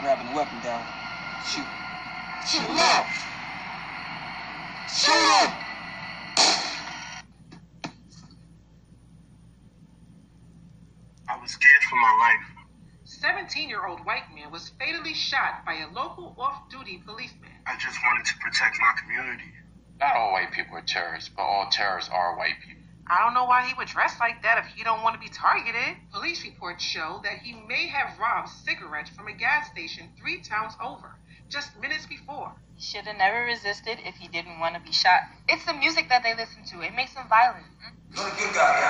grabbing the weapon down. Shoot. Shoot now! Shoot him! I was scared for my life. 17 year old white man was fatally shot by a local off duty policeman. I just wanted to protect my community. Not all white people are terrorists, but all terrorists are white people. I don't know why he would dress like that if he don't want to be targeted. Police reports show that he may have robbed cigarettes from a gas station three towns over, just minutes before. He should have never resisted if he didn't want to be shot. It's the music that they listen to. It makes them violent. You're the good guy, Gal. Remember that.